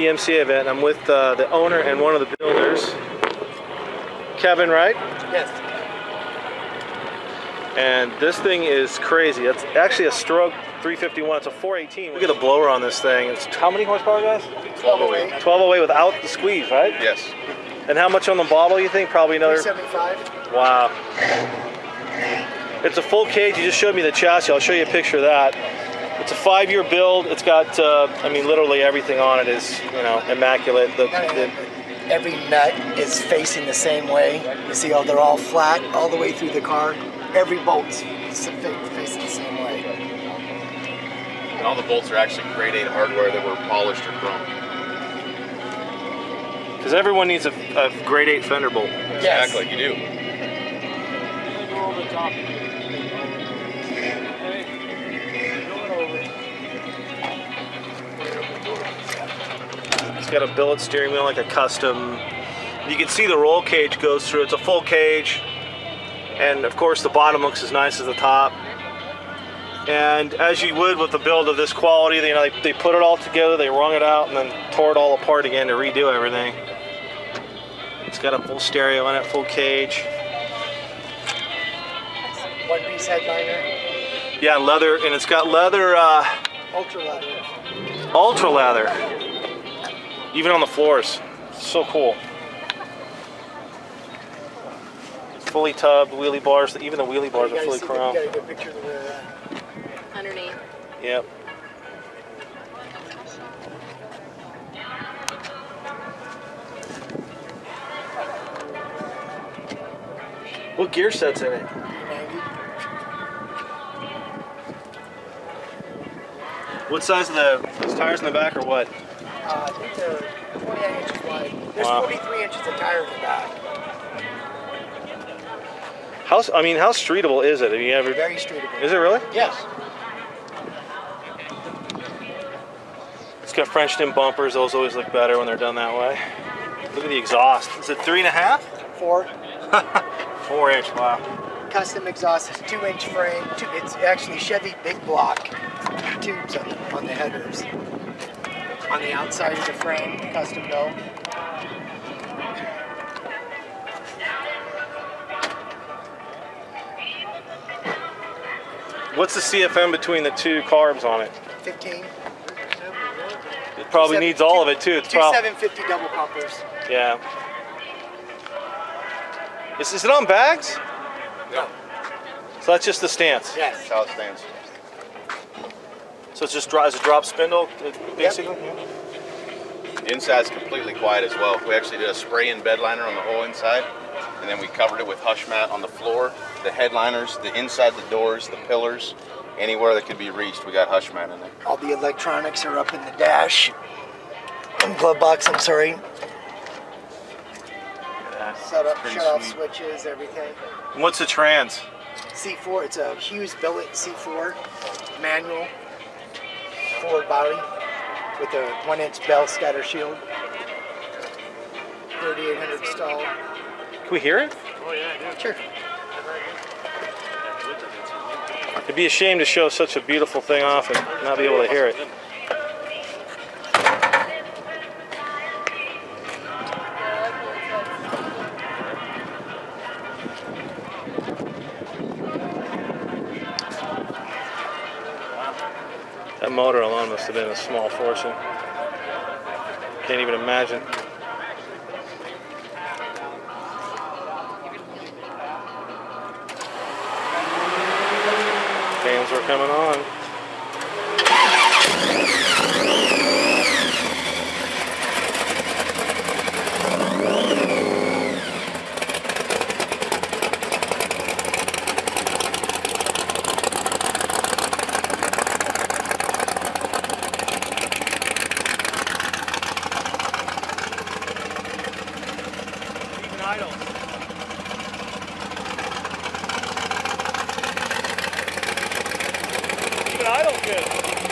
the MCA event. I'm with uh, the owner and one of the builders, Kevin, right? Yes. And this thing is crazy. It's actually a stroke 351. It's a 418. Look at the blower on this thing. It's how many horsepower, guys? 1208. 1208 without the squeeze, right? Yes. And how much on the bottle you think? Probably another. 375. Wow. It's a full cage. You just showed me the chassis. I'll show you a picture of that. It's a five-year build. It's got, uh, I mean, literally everything on it is, you know, immaculate. The, the, Every nut is facing the same way. You see how they're all flat all the way through the car. Every bolt's fa- facing the same way. And all the bolts are actually grade 8 hardware that were polished or chrome. Because everyone needs a, a grade 8 fender bolt. Yes. Exactly, you do. It's got a billet steering wheel, like a custom. You can see the roll cage goes through. It's a full cage. And of course, the bottom looks as nice as the top. And as you would with a build of this quality, you know, they, they put it all together, they wrung it out, and then tore it all apart again to redo everything. It's got a full stereo in it, full cage. One piece headliner, Yeah, leather, and it's got leather, uh, ultra leather. ultra leather, even on the floors. So cool. Fully tubbed wheelie bars. Even the wheelie bars You are fully see- chrome. You got a picture of the rear underneath. Yep. What gear set's in it? What size of the those tires in the back or what? Uh, I think they're 28 inches wide. There's Wow. 43 inches of tire in the back. How I mean, how streetable is it? Have you ever? Very streetable. Is it really? Yes. It's got French tip bumpers. Those always look better when they're done that way. Look at the exhaust. Is it three and a half? Four. Four inch. Wow. Custom exhaust is two inch frame. Two, it's actually Chevy big block tubes on, on the headers. On the outside of the frame, custom built. What's the CFM between the two carbs on it? 15. It probably Seven- needs all of it too. It's Two prob- 750 double pumpers. Yeah. Is, is it on bags? No. So that's just the stance. Yes. That's how it stands. So it's just dro- it's a drop spindle, uh, basically. The inside's completely quiet as well. We actually did a spray in bed liner on the whole inside, and then we covered it with hush mat on the floor, the headliners, the inside the doors, the pillars, anywhere that could be reached, we got hush mat in there. All the electronics are up in the dash. Glove box, I'm sorry. Set up, pretty shut off switches, everything. And What's the trans? C4, it's a Hughes billet C4 manual forward body with a one inch bell scatter shield. 3800 stall. Can we hear it? Oh yeah, Sure. It'd be a shame to show such a beautiful thing off and not be able to hear it. That motor alone must have been a small fortune. Can't even imagine. Fans were coming on. Even idles. Even idles good.